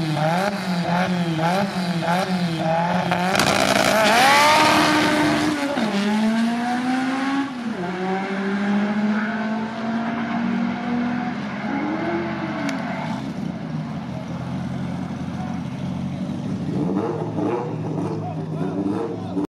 Nam Nam Nam Nam Nam